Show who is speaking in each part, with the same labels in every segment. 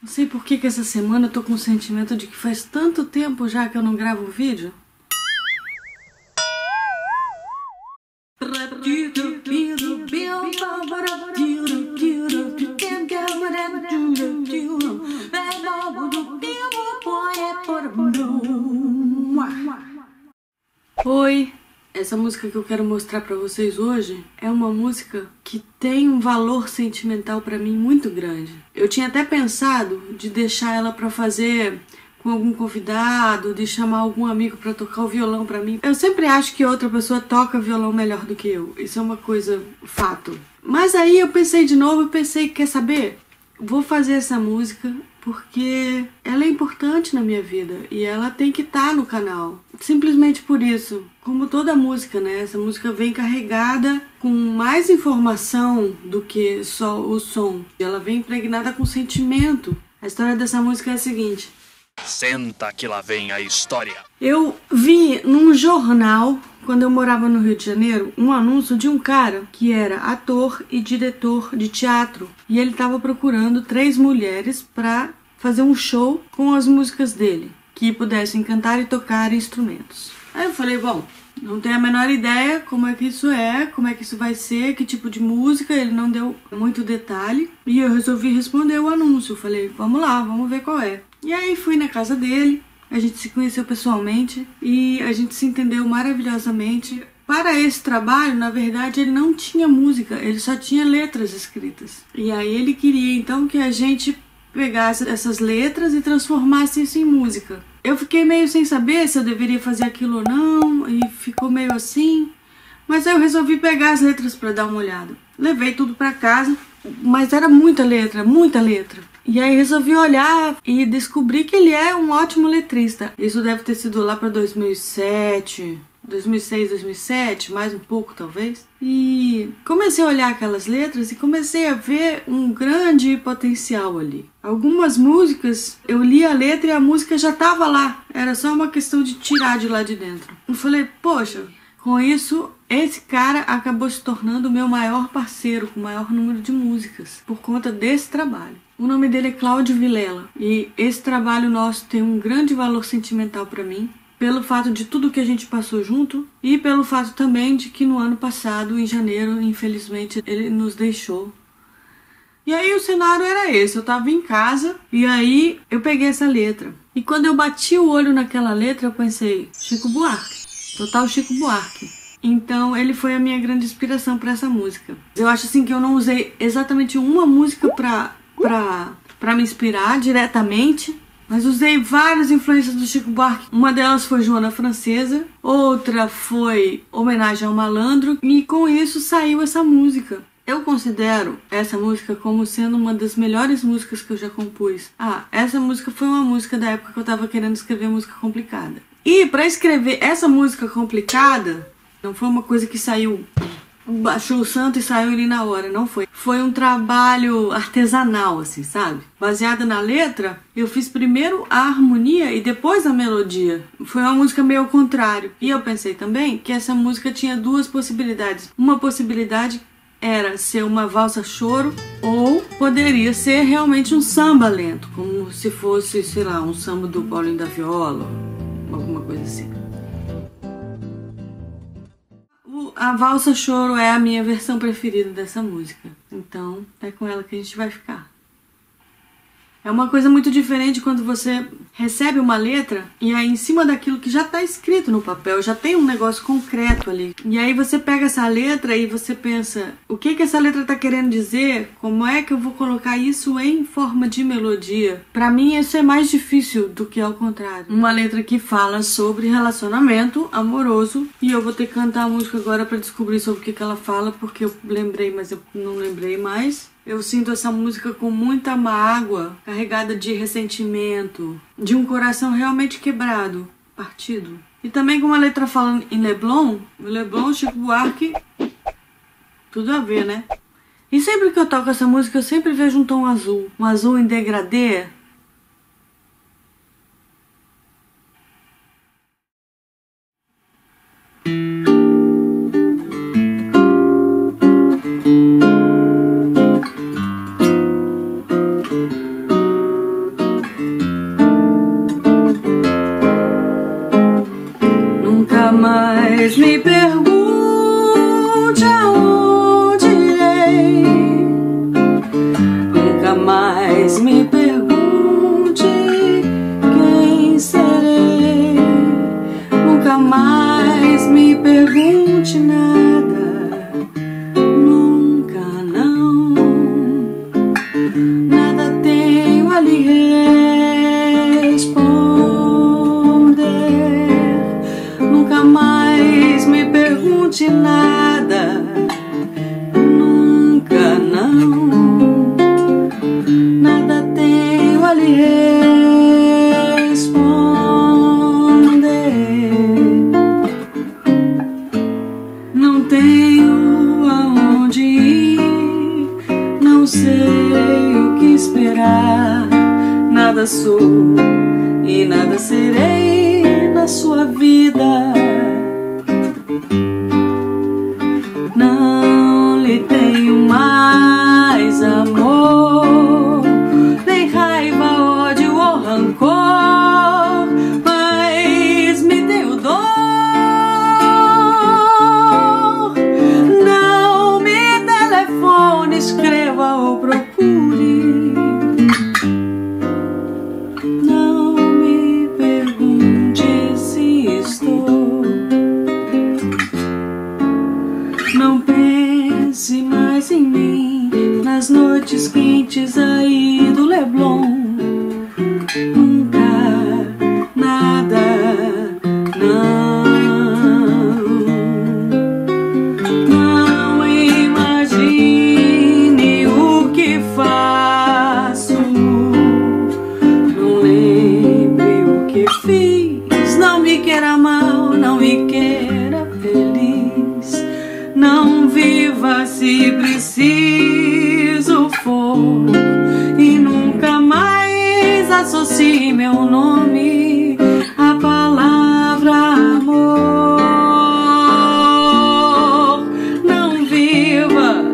Speaker 1: Não sei por que, que essa semana eu tô com o sentimento de que faz tanto tempo já que eu não gravo vídeo. Essa música que eu quero mostrar para vocês hoje é uma música que tem um valor sentimental para mim muito grande. Eu tinha até pensado de deixar ela para fazer com algum convidado, de chamar algum amigo para tocar o violão para mim. Eu sempre acho que outra pessoa toca violão melhor do que eu. Isso é uma coisa fato. Mas aí eu pensei de novo e pensei, quer saber? Vou fazer essa música porque ela é importante na minha vida e ela tem que estar tá no canal. Simplesmente por isso. Como toda música, né? Essa música vem carregada com mais informação do que só o som. Ela vem impregnada com sentimento. A história dessa música é a seguinte:
Speaker 2: Senta que lá vem a história.
Speaker 1: Eu vi num jornal, quando eu morava no Rio de Janeiro, um anúncio de um cara que era ator e diretor de teatro. E ele estava procurando três mulheres para fazer um show com as músicas dele, que pudessem cantar e tocar instrumentos. Aí eu falei, bom, não tenho a menor ideia como é que isso é, como é que isso vai ser, que tipo de música, ele não deu muito detalhe. E eu resolvi responder o anúncio. Falei, vamos lá, vamos ver qual é. E aí fui na casa dele, a gente se conheceu pessoalmente e a gente se entendeu maravilhosamente. Para esse trabalho, na verdade, ele não tinha música, ele só tinha letras escritas. E aí ele queria então que a gente pegasse essas letras e transformasse isso em música. Eu fiquei meio sem saber se eu deveria fazer aquilo ou não, e ficou meio assim. Mas eu resolvi pegar as letras para dar uma olhada. Levei tudo para casa, mas era muita letra, muita letra. E aí resolvi olhar e descobri que ele é um ótimo letrista. Isso deve ter sido lá para 2007, 2006, 2007, mais um pouco talvez. E comecei a olhar aquelas letras e comecei a ver um grande potencial ali. Algumas músicas, eu li a letra e a música já estava lá, era só uma questão de tirar de lá de dentro. Eu falei, poxa, com isso, esse cara acabou se tornando o meu maior parceiro, com o maior número de músicas, por conta desse trabalho. O nome dele é Cláudio Vilela e esse trabalho nosso tem um grande valor sentimental para mim pelo fato de tudo que a gente passou junto e pelo fato também de que no ano passado, em janeiro, infelizmente, ele nos deixou. E aí o cenário era esse, eu tava em casa e aí eu peguei essa letra. E quando eu bati o olho naquela letra, eu pensei, Chico Buarque, total Chico Buarque. Então ele foi a minha grande inspiração para essa música. Eu acho assim que eu não usei exatamente uma música para para para me inspirar diretamente, mas usei várias influências do Chico Buarque. Uma delas foi Joana Francesa, outra foi Homenagem ao Malandro, e com isso saiu essa música. Eu considero essa música como sendo uma das melhores músicas que eu já compus. Ah, essa música foi uma música da época que eu tava querendo escrever música complicada. E para escrever essa música complicada, não foi uma coisa que saiu baixou o santo e saiu ali na hora, não foi. Foi um trabalho artesanal, assim, sabe? Baseada na letra, eu fiz primeiro a harmonia e depois a melodia. Foi uma música meio ao contrário. E eu pensei também que essa música tinha duas possibilidades. Uma possibilidade era ser uma valsa choro ou poderia ser realmente um samba lento, como se fosse, sei lá, um samba do Paulinho da Viola, alguma coisa assim. A valsa choro é a minha versão preferida dessa música. Então é com ela que a gente vai ficar. É uma coisa muito diferente quando você recebe uma letra e aí em cima daquilo que já está escrito no papel, já tem um negócio concreto ali. E aí você pega essa letra e você pensa, o que que essa letra está querendo dizer? Como é que eu vou colocar isso em forma de melodia? Para mim isso é mais difícil do que ao contrário. Uma letra que fala sobre relacionamento amoroso e eu vou ter que cantar a música agora para descobrir sobre o que que ela fala, porque eu lembrei, mas eu não lembrei mais. Eu sinto essa música com muita mágoa, carregada de ressentimento, de um coração realmente quebrado, partido. E também com uma letra falando em Leblon, Leblon, Chico Buarque, tudo a ver, né? E sempre que eu toco essa música, eu sempre vejo um tom azul, um azul em degradê, Nunca mais me pergunte aonde irei. Nunca mais me pergunte quem serei. Nunca mais me pergunte nada. Pergunte nada. Nunca não. Nada tenho a lhe responder. Não tenho aonde ir, não sei o que esperar. Nada sou e nada serei na sua vida. Nas noites quentes aí do Leblon. Se preciso for. E nunca mais associe meu nome à palavra amor. Não viva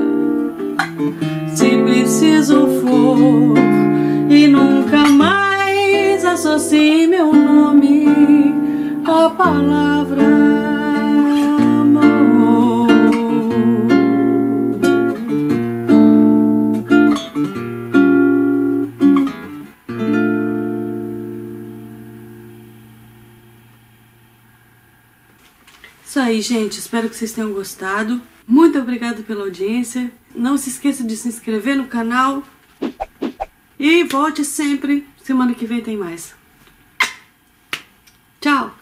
Speaker 1: se preciso for e nunca mais associe meu nome à palavra amor. Aí, gente. Espero que vocês tenham gostado. Muito obrigada pela audiência. Não se esqueça de se inscrever no canal. E volte sempre. Semana que vem tem mais. Tchau!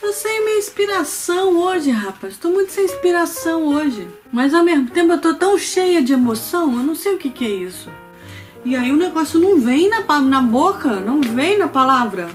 Speaker 1: Tô sem minha inspiração hoje, rapaz. Tô muito sem inspiração hoje. Mas ao mesmo tempo eu tô tão cheia de emoção, eu não sei o que, que é isso. E aí o negócio não vem na, na boca, não vem na palavra.